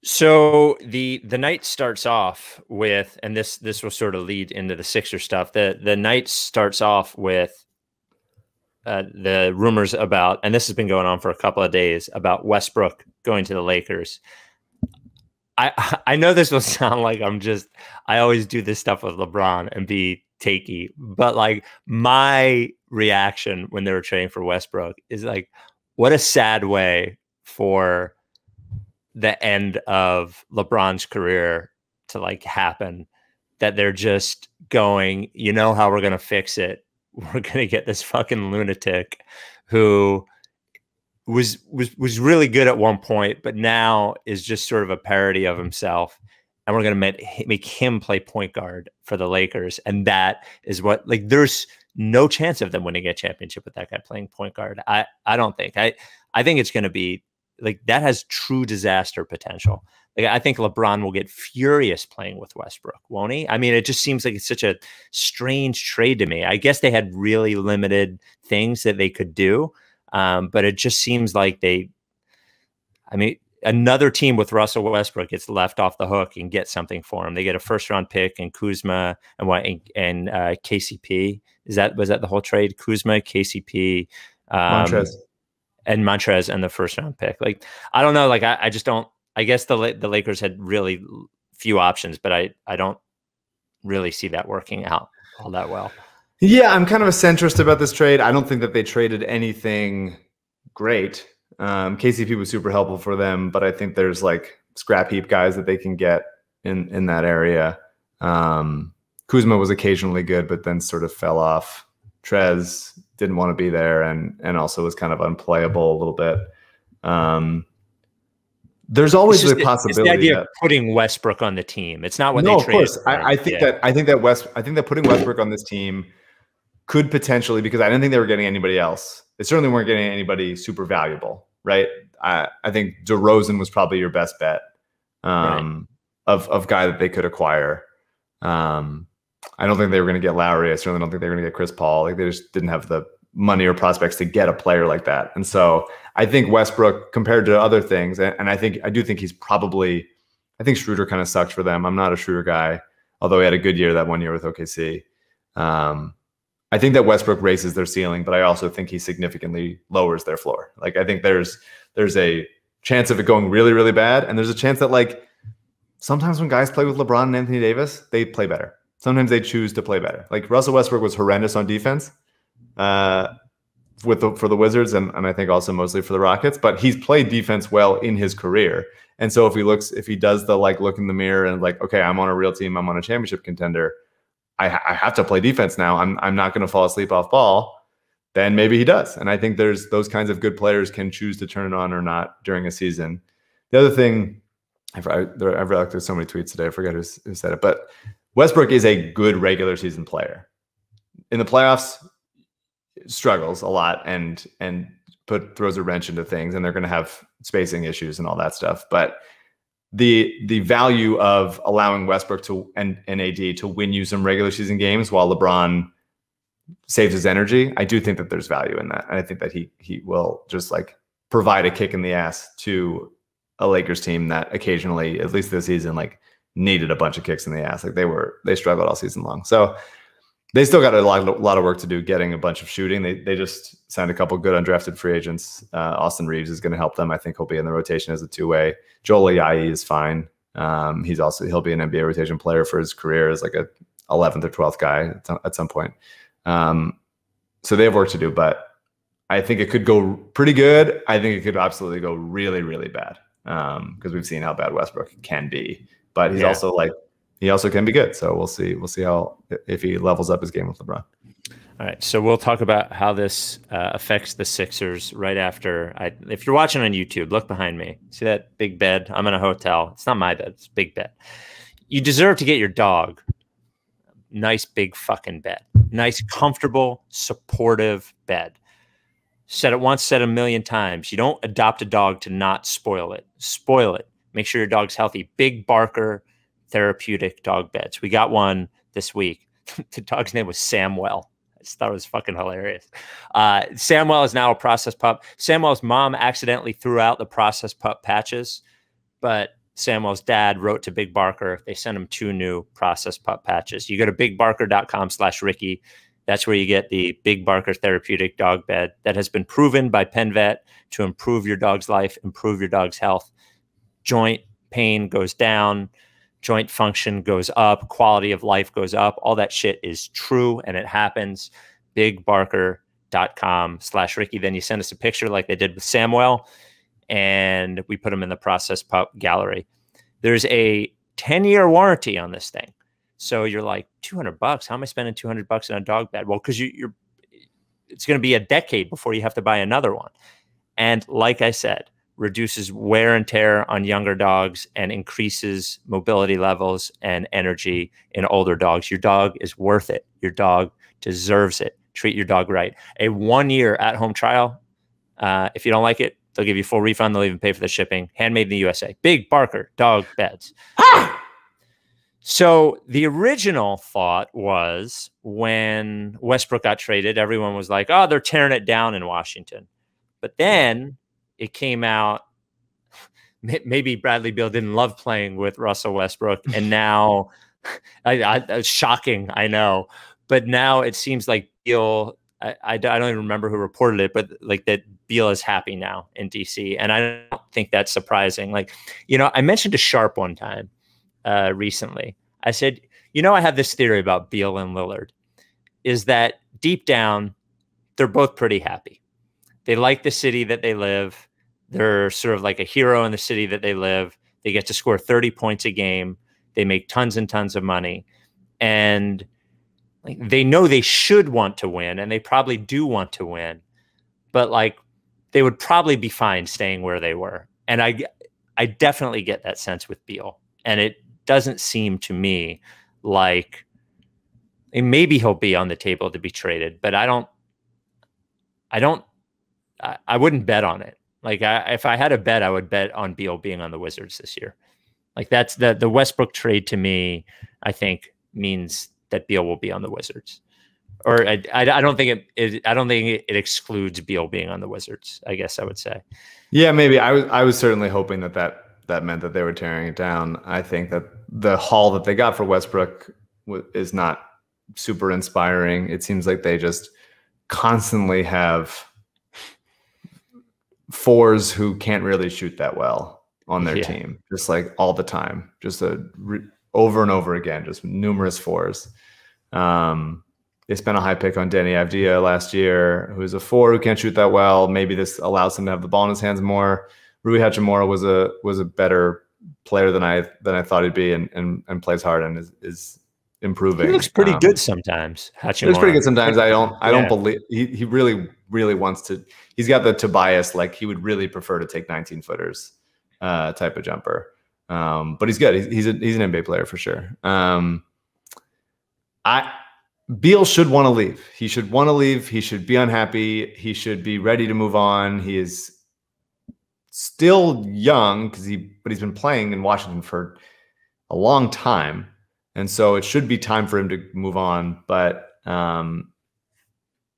So the the night starts off with, and this this will sort of lead into the Sixer stuff. The the night starts off with uh, the rumors about, and this has been going on for a couple of days about Westbrook going to the Lakers. I [laughs] I know this will [laughs] sound like I'm just I always do this stuff with LeBron and be takey, but like my reaction when they were trading for Westbrook is like, what a sad way for the end of LeBron's career to like happen. That they're just going, you know how we're gonna fix it. [laughs] We're gonna get this fucking lunatic who was was was really good at one point, but now is just sort of a parody of himself. And we're gonna make make him play point guard for the Lakers, and that is what like there's no chance of them winning a championship with that guy playing point guard. I I don't think I I think it's gonna be like that has true disaster potential. Like I think LeBron will get furious playing with Westbrook, won't he? I mean, it just seems like it's such a strange trade to me. I guess they had really limited things that they could do. Um, but it just seems like they, I mean, another team with Russell Westbrook gets left off the hook and get something for him. They get a first round pick and Kuzma and what and, and uh, KCP. Is that was that the whole trade? Kuzma, KCP, um, Montrez, and Montrez, and the first round pick. Like I don't know. Like I, I just don't. I guess the the Lakers had really few options, but I I don't really see that working out all that well. Yeah, I'm kind of a centrist about this trade. I don't think that they traded anything great. Um, KCP was super helpful for them, but I think there's like scrap heap guys that they can get in in that area. Um, Kuzma was occasionally good, but then sort of fell off. Trez didn't want to be there, and and also was kind of unplayable a little bit. Um, there's always the possibility. It's the idea that, of putting Westbrook on the team. It's not what they. no, they of course. I, I, think yeah. that I think that West. I think that putting Westbrook on this team could potentially because I didn't think they were getting anybody else. They certainly weren't getting anybody super valuable, right? I, I think DeRozan was probably your best bet um, right. of of guy that they could acquire. Um, I don't think they were going to get Lowry. I certainly don't think they were going to get Chris Paul. Like they just didn't have the money or prospects to get a player like that. And so I think Westbrook, compared to other things, and, and I think I do think he's probably. I think Schroeder kind of sucks for them. I'm not a Schroeder guy, although he had a good year that one year with OKC. Um, I think that Westbrook raises their ceiling, but I also think he significantly lowers their floor. Like I think there's there's a chance of it going really really bad, and there's a chance that like sometimes when guys play with LeBron and Anthony Davis, they play better. Sometimes they choose to play better. Like Russell Westbrook was horrendous on defense uh, with the, for the Wizards, and, and I think also mostly for the Rockets. But he's played defense well in his career, and so if he looks, if he does the like look in the mirror and like, okay, I'm on a real team, I'm on a championship contender I, I have to play defense now. I'm I'm not going to fall asleep off ball. Then maybe he does, and I think there's those kinds of good players can choose to turn it on or not during a season. The other thing, I've, I, have read there's so many tweets today. I forget who, who said it, but Westbrook is a good regular season player. In the playoffs, struggles a lot and and put throws a wrench into things, and they're going to have spacing issues and all that stuff. But the the value of allowing Westbrook to and, and AD to win you some regular season games while LeBron saves his energy, I do think that there's value in that. And I think that he he will just like provide a kick in the ass to a Lakers team that occasionally, at least this season, like needed a bunch of kicks in the ass. Like they were they struggled all season long. So they still got a lot, a lot of work to do getting a bunch of shooting. They, they just signed a couple good undrafted free agents. Uh, Austin Reaves is going to help them. I think he'll be in the rotation as a two way. Joel Ayayi is fine. Um, he's also he'll be an NBA rotation player for his career as like a 11th or 12th guy at some, at some point. Um, so they have work to do, but I think it could go pretty good. I think it could absolutely go really, really bad because um, we've seen how bad Westbrook can be. But he's yeah. also like he also can be good. So we'll see. We'll see how if he levels up his game with LeBron. All right, so we'll talk about how this uh, affects the Sixers right after. I, if you're watching on YouTube, look behind me. See that big bed? I'm in a hotel. It's not my bed. It's big bed. You deserve to get your dog nice big fucking bed, nice comfortable supportive bed. Said it once, said a million times. You don't adopt a dog to not spoil it. Spoil it. Make sure your dog's healthy. Big Barker therapeutic dog beds. We got one this week. [laughs] the dog's name was Samwell. I just thought it was fucking hilarious. Uh, Samwell is now a process pup. Samwell's mom accidentally threw out the process pup patches, but Samwell's dad wrote to Big Barker. They sent him two new process pup patches. You go to bigbarker.com slash Ricky. That's where you get the Big Barker therapeutic dog bed that has been proven by Penn Vet to improve your dog's life, improve your dog's health. Joint pain goes down, joint function goes up, quality of life goes up. All that shit is true and it happens. Bigbarker.com slash Ricky. Then you send us a picture like they did with Samwell and we put them in the process pup gallery. There's a 10 year warranty on this thing. So you're like 200 bucks. How am I spending 200 bucks on a dog bed? Well, because you, you're, it's going to be a decade before you have to buy another one. And like I said, reduces wear and tear on younger dogs and increases mobility levels and energy in older dogs. Your dog is worth it. Your dog deserves it. Treat your dog right. A one year at home trial. Uh, if you don't like it, they'll give you full refund. They'll even pay for the shipping. Handmade in the USA. Big Barker dog beds. So the original thought was when Westbrook got traded, everyone was like, "Oh, they're tearing it down in Washington." But then it came out [laughs] maybe Bradley Beal didn't love playing with Russell Westbrook, and [laughs] now [laughs] I, I, shocking, I know, but now it seems like Beal. I, I, I don't even remember who reported it, but like that Beal is happy now in DC, and I don't think that's surprising. Like, you know, I mentioned to Sharp one time uh, recently. I said, you know, I have this theory about Beal and Lillard is that deep down, they're both pretty happy. They like the city that they live. They're sort of like a hero in the city that they live. They get to score 30 points a game. They make tons and tons of money. And like, they know they should want to win and they probably do want to win. But like they would probably be fine staying where they were. And I I definitely get that sense with Beal. And it doesn't seem to me like maybe he'll be on the table to be traded, but I don't, I don't, I, I wouldn't bet on it. Like I, if I had a bet, I would bet on Beal being on the Wizards this year. Like that's the the Westbrook trade to me. I think means that Beal will be on the Wizards, or I, I, I don't think it, it, I don't think it, excludes Beal being on the Wizards. I guess I would say. Yeah, maybe I was I was certainly hoping that that that meant that they were tearing it down. I think that the haul that they got for Westbrook is not super inspiring. It seems like they just constantly have fours who can't really shoot that well on their yeah. team, just like all the time, just a over and over again, just numerous fours. Um, they spent a high pick on Deni Avdija last year, who's a four who can't shoot that well. Maybe this allows him to have the ball in his hands more. Rui Hachimura was a was a better player than I than I thought he'd be, and and, and plays hard and is, is improving. He looks pretty um, good sometimes. Hachimura. looks pretty good sometimes. I don't I don't believe he he really really wants to. He's got the Tobias like he would really prefer to take 19 footers uh, type of jumper. Um, but he's good. He's he's, a, he's an NBA player for sure. Um, I Beal should want to leave. He should want to leave. He should be unhappy. He should be ready to move on. He is still young because he but he's been playing in Washington for a long time. And so it should be time for him to move on, but um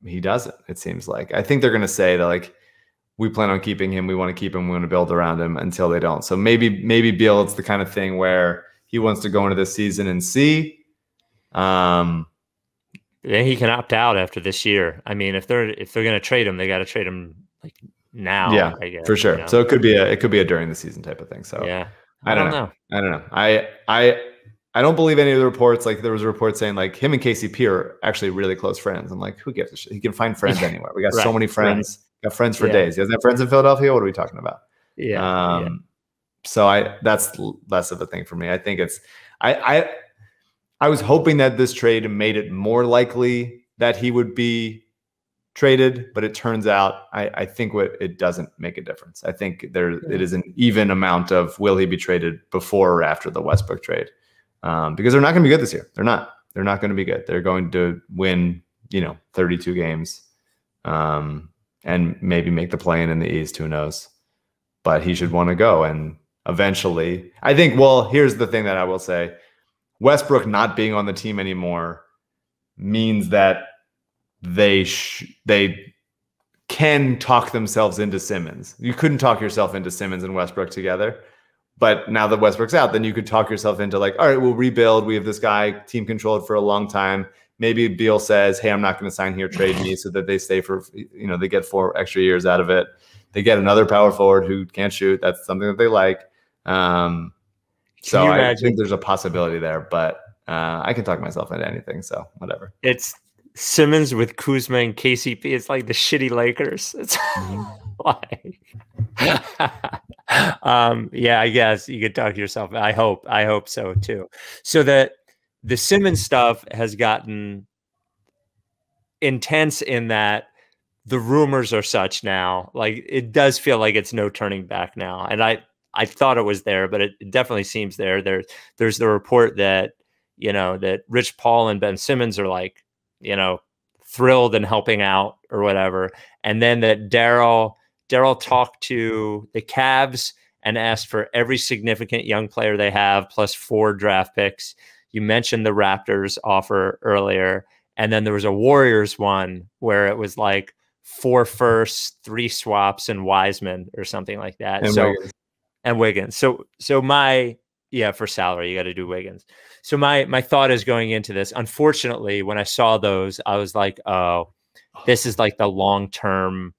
he doesn't, it seems like. I think they're gonna say that like we plan on keeping him, we want to keep him, we want to build around him until they don't. So maybe maybe Beal it's the kind of thing where he wants to go into this season and see. Um then he can opt out after this year. I mean, if they're if they're going to trade him, they got to trade him like now. Yeah, guess, for sure. You know? So it could be a it could be a during the season type of thing. So yeah, I don't, I don't know. know. I don't know. I I I don't believe any of the reports. Like there was a report saying like him and KCP are actually really close friends. I'm like, who gives a shit? He can find [laughs] friends anywhere. We got right, so many friends. Right. Got friends for yeah. days. He doesn't have friends in Philadelphia. What are we talking about? Yeah. Um, yeah. So I that's less of a thing for me. I think it's I I I was hoping that this trade made it more likely that he would be traded, but it turns out I, I think what it doesn't make a difference. I think there it is an even amount of will he be traded before or after the Westbrook trade, um, because they're not going to be good this year. They're not. They're not going to be good. They're going to win, you know, 32 games, um, and maybe make the play in in the East. Who knows? But he should want to go, and eventually, I think. Well, here's the thing that I will say: Westbrook not being on the team anymore means that they sh- they can talk themselves into Simmons. You couldn't talk yourself into Simmons and Westbrook together. But now that Westbrook's out, then you could talk yourself into like, all right, we'll rebuild. We have this guy team controlled for a long time. Maybe Beal says, "Hey, I'm not going to sign here. Trade me," so that they stay for you know they get four extra years out of it. They get another power forward who can't shoot. That's something that they like. Um, so I think there's a possibility there, but uh, I can talk myself into anything. So whatever. It's Simmons with Kuzma and KCP. It's like the shitty Lakers. It's mm-hmm. [laughs] like, [laughs] um, yeah, I guess you could talk to yourself. I hope, I hope so too. So that the Simmons stuff has gotten intense in that the rumors are such now. Like it does feel like it's no turning back now. And I, I thought it was there, but it, it definitely seems there. There, there's the report that you know that Rich Paul and Ben Simmons are like you know, thrilled and helping out or whatever. And then that Daryl Daryl talked to the Cavs and asked for every significant young player they have plus four draft picks. You mentioned the Raptors offer earlier. And then there was a Warriors one where it was like four firsts, three swaps, and Wiseman or something like that. And so Wiggins. and Wiggins. So so my yeah, for salary, you got to do Wiggins. So my my thought is going into this. Unfortunately, when I saw those, I was like, oh, this is like the long term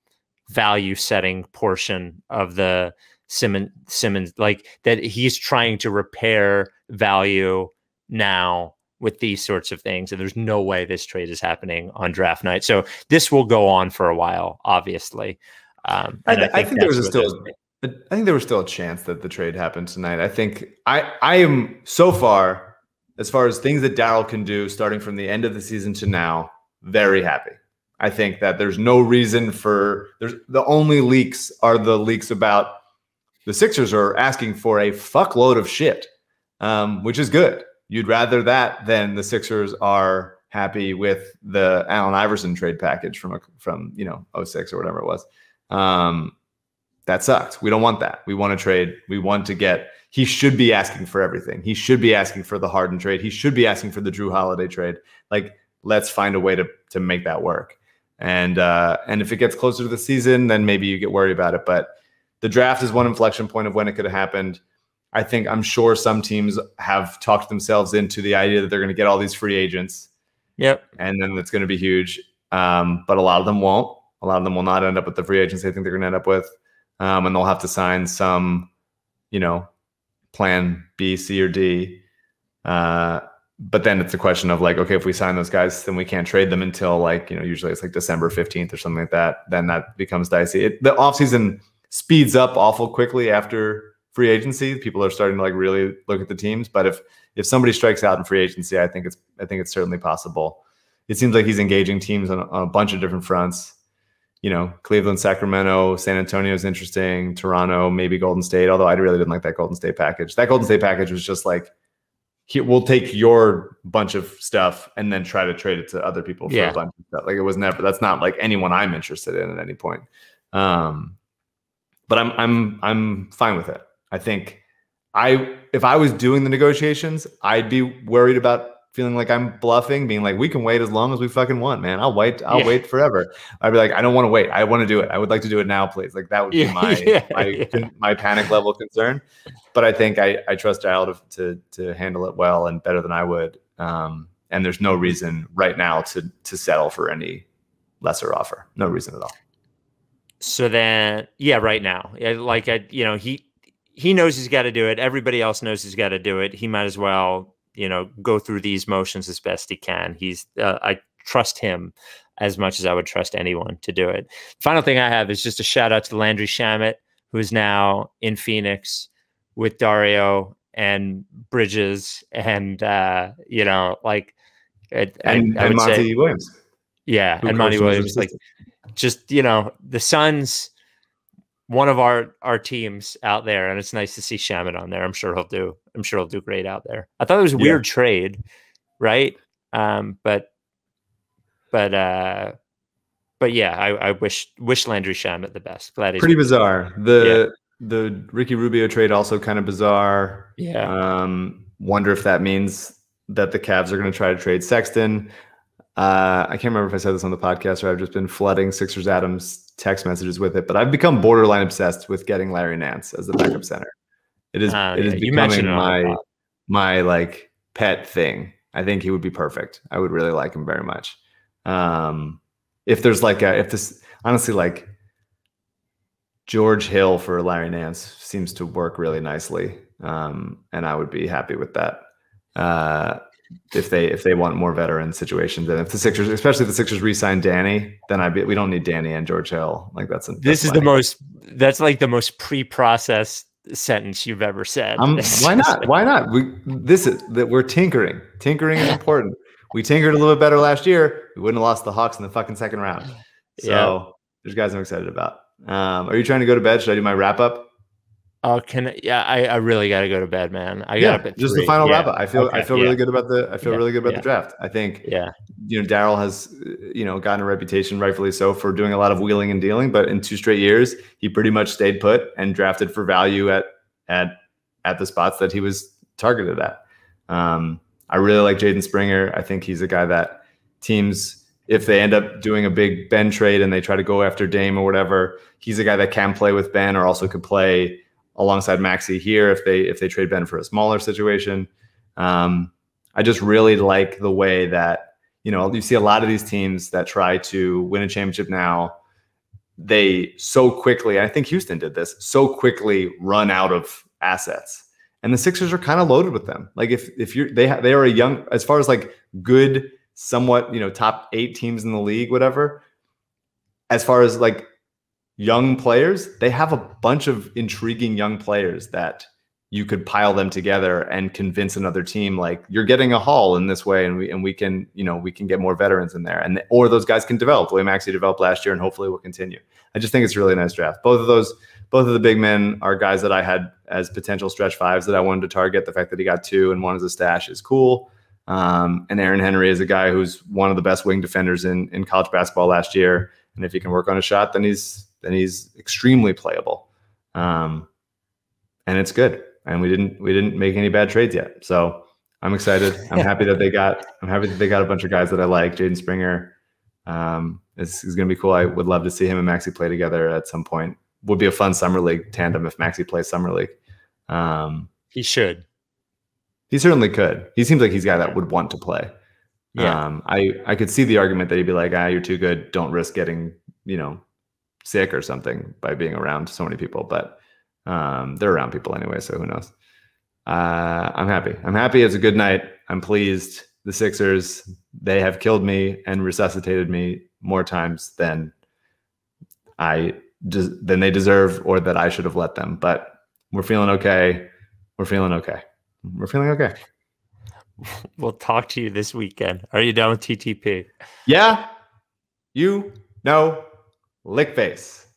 value setting portion of the Simmons Simmons, like that he's trying to repair value now with these sorts of things. And there's no way this trade is happening on draft night. So this will go on for a while, obviously. Um, I, I, think, I think there was still I think there was still a chance that the trade happened tonight. I think I I am so far as far as things that Daryl can do starting from the end of the season to now, very happy. I think that there's no reason for there's the only leaks are the leaks about the Sixers are asking for a fuckload of shit, um, which is good. You'd rather that than the Sixers are happy with the Allen Iverson trade package from a, from you know 06 or whatever it was. Um, that sucked. We don't want that. We want to trade. We want to get. He should be asking for everything. He should be asking for the Harden trade. He should be asking for the Jrue Holiday trade. Like, let's find a way to to make that work. And uh, and if it gets closer to the season, then maybe you get worried about it. But the draft is one inflection point of when it could have happened. I think I'm sure some teams have talked themselves into the idea that they're going to get all these free agents. Yep. And then it's going to be huge. Um, but a lot of them won't. A lot of them will not end up with the free agents they think they're going to end up with um, and they'll have to sign some, you know, plan B, C, or D. Uh, but then it's a question of like, okay, if we sign those guys, then we can't trade them until like, you know, usually it's like December 15th or something like that. Then that becomes dicey. It, the offseason speeds up awful quickly after free agency. People are starting to like really look at the teams. But if if somebody strikes out in free agency, I think it's I think it's certainly possible. It seems like he's engaging teams on, on a bunch of different fronts you know, Cleveland, Sacramento, San Antonio is interesting, Toronto, maybe Golden State, although I really didn't like that Golden State package. That Golden State package was just like, he, we'll take your bunch of stuff and then try to trade it to other people for yeah. a bunch of stuff. Like it was never, that's not like anyone I'm interested in at any point. Um, but I'm, I'm, I'm fine with it. I think I, if I was doing the negotiations, I'd be worried about feeling like I'm bluffing, being like, we can wait as long as we fucking want, man. I'll wait. I'll yeah. wait forever. I'd be like, I don't want to wait. I want to do it. I would like to do it now, please. Like that would be [laughs] my yeah, my, yeah. my panic level concern. But I think I, I trust Al to, to, to handle it well and better than I would. Um, and there's no reason right now to to settle for any lesser offer. No reason at all. So then, yeah, right now, like I, you know, he he knows he's got to do it. Everybody else knows he's got to do it. He might as well you know go through these motions as best he can. He's uh, I trust him as much as I would trust anyone to do it. Final thing I have is just a shout out to Landry Shamet, who is now in Phoenix with Dario and Bridges, and uh, you know, like, I, and, I, I and Monty say, Williams. Yeah, and Monty Williams, like, just you know, the Suns one of our our teams out there, and it's nice to see Shamet on there. I'm sure he'll do. I'm sure he'll do great out there. I thought it was a weird yeah. trade, right? Um, but but uh, but yeah, I, I wish wish Landry Shamet the best. Glad he's pretty bizarre. The yeah. the Ricky Rubio trade also kind of bizarre. Yeah. Um, wonder if that means that the Cavs are going to try to trade Sexton. Uh, I can't remember if I said this on the podcast or I've just been flooding Sixers Adams text messages with it, but I've become borderline obsessed with getting Larry Nance as the backup center. It is uh, it is yeah, becoming my my like pet thing. I think he would be perfect. I would really like him very much. Um, if there's like a if this honestly like George Hill for Larry Nance seems to work really nicely, um, and I would be happy with that. Uh, if they if they want more veteran situations. And if the Sixers, especially if the Sixers re-sign Danny, then I be we don't need Danny and George Hill. Like that's, that's this is the most that's like the most pre-processed sentence you've ever said. Um, [laughs] why not? Why not? We this is that we're tinkering. Tinkering is [laughs] important. We tinkered a little bit better last year. We wouldn't have lost the Hawks in the fucking second round. So yeah. there's guys I'm excited about. Um, are you trying to go to bed? Should I do my wrap up? Oh, can yeah, I, I really got to go to bed, man. I got yeah, just the final yeah. wrap up. I feel okay. I feel yeah. really good about the I feel really good about the draft. I think yeah, you know, Daryl has you know gotten a reputation, rightfully so, for doing a lot of wheeling and dealing. But in two straight years, he pretty much stayed put and drafted for value at at at the spots that he was targeted at. Um, I really like Jaden Springer. I think he's a guy that teams, if they end up doing a big Ben trade and they try to go after Dame or whatever, he's a guy that can play with Ben or also could play alongside Maxey here if they if they trade Ben for a smaller situation. Um, I just really like the way that you know you see a lot of these teams that try to win a championship now. They so quickly, I think Houston did this, so quickly run out of assets, and the Sixers are kind of loaded with them. Like if if you're they ha- they are a young as far as like good, somewhat you know top eight teams in the league, whatever. As far as like young players, they have a bunch of intriguing young players that you could pile them together and convince another team like you're getting a haul in this way and we and we can you know we can get more veterans in there and or those guys can develop the way Maxey developed last year and hopefully will continue. I just think it's a really nice draft. Both of those both of the big men are guys that I had as potential stretch fives that I wanted to target. The fact that he got two and one as a stash is cool. Um, and Aaron Henry is a guy who's one of the best wing defenders in in college basketball last year. And if he can work on a shot, then he's then he's extremely playable. Um, and it's good. And we didn't we didn't make any bad trades yet. So I'm excited. I'm happy that they got I'm happy that they got a bunch of guys that I like. Jaden Springer um, is, is going to be cool. I would love to see him and Maxey play together at some point. Would be a fun summer league tandem if Maxey plays summer league. Um, he should. He certainly could. He seems like he's a guy that would want to play. Yeah. Um, I I could see the argument that he'd be like, ah, you're too good. Don't risk getting you know sick or something by being around so many people, but um, they're around people anyway, so who knows? Uh, I'm happy. I'm happy. It's a good night. I'm pleased. The Sixers, they have killed me and resuscitated me more times than I than they deserve or that I should have let them. But we're feeling okay. We're feeling okay. We're feeling okay. [laughs] We'll talk to you this weekend. Are you done with TTP? Yeah. You? No. Lick face.